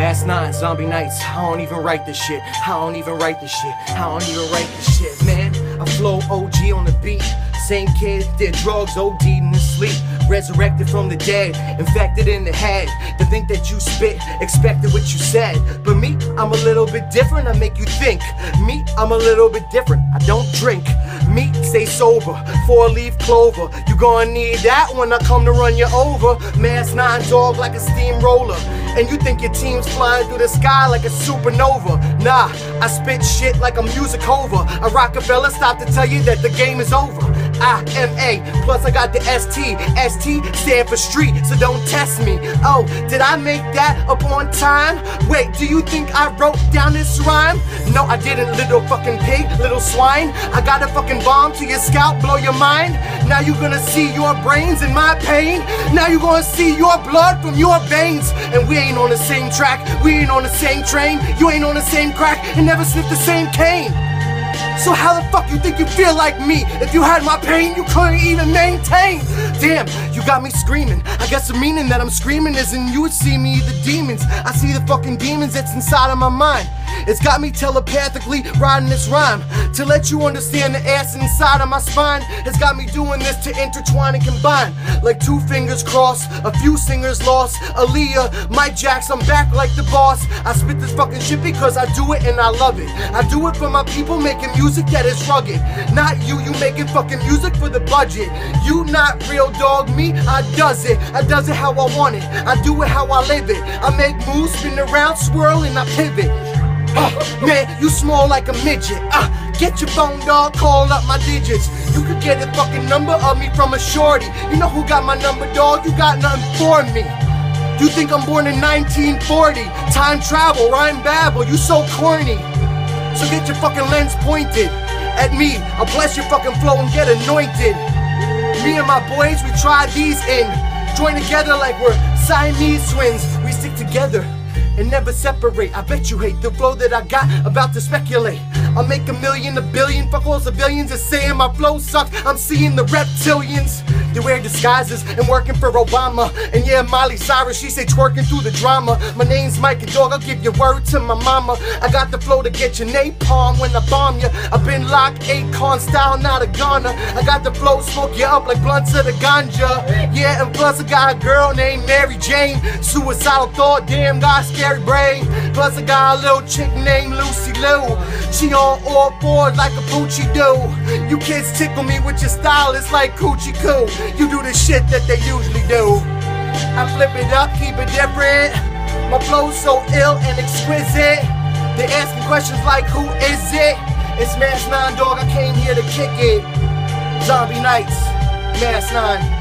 Mast 9, Zombie Knightz. I don't even write this shit. I don't even write this shit. I don't even write this shit, man. I flow OG on the beat. Same kid did drugs, OD'd in his sleep. Resurrected from the dead, infected in the head. To think that you spit, expected what you said. But me, I'm a little bit different, I make you think. Me, I'm a little bit different, I don't drink. Me, stay sober, four leaf clover. You gonna need that when I come to run you over. Mast 9 dog like a steamroller. And you think your team's flying through the sky like a supernova. Nah, I spit shit like a music over. A Rockefeller stop to tell you that the game is over. I M A, plus I got the ST. ST stand for street, so don't test me. Oh, did I make that up on time? Wait, do you think I wrote down this rhyme? No, I didn't, little fucking pig, little swine. I got a fucking bomb to your scalp, blow your mind. Now you're gonna see your brains in my pain. Now you're gonna see your blood from your veins. And we ain't on the same track, we ain't on the same train. You ain't on the same crack, and never sniffed the same cane. So how the fuck you think you feel like me? If you had my pain, you couldn't even maintain. Damn, you got me screaming. I guess the meaning that I'm screaming is in you would see me the demons. I see the fucking demons that's inside of my mind. It's got me telepathically riding this rhyme to let you understand the ass inside of my spine. It's got me doing this to intertwine and combine like two fingers crossed. A few singers lost. Aaliyah, Mike Jackson, I'm back like the boss. I spit this fucking shit because I do it and I love it. I do it for my people making music that is rugged. Not you, you making fucking music for the budget. You not real dog, me, I does it. I does it how I want it. I do it how I live it. I make moves, spin around, swirl, and I pivot. Uh, man, you small like a midget. Uh, get your phone, dog, call up my digits. You could get a fucking number of me from a shorty. You know who got my number, dog? You got nothing for me. You think I'm born in 1940? Time travel, rhyme babble, you so corny. So get your fucking lens pointed at me. I'll bless your fucking flow and get anointed. Me and my boys, we try these in. Join together like we're Siamese twins. We stick together and never separate. I bet you hate the flow that I got about to speculate. I'll make a million, a billion, fuck all civilians is saying my flow sucks. I'm seeing the reptilians. They wear disguises and working for Obama. And yeah, Miley Cyrus, she say twerking through the drama. My name's Mike and Dog, I'll give your word to my mama. I got the flow to get your napalm when I bomb ya. I've been locked, Akon style, not a gunner. I got the flow, smoke you up like blunts of the ganja. Yeah, and plus I got a girl named Mary Jane. Suicidal thought, damn, got scary brain. Plus I got a little chick named Lucy Lou. She on all fours like a poochie do. You kids tickle me with your style, it's like coochie coo. You do the shit that they usually do. I flip it up, keep it different. My flow's so ill and exquisite. They asking questions like, who is it? It's Mast 9 Dog, I came here to kick it. Zombie Knightz, Mast 9.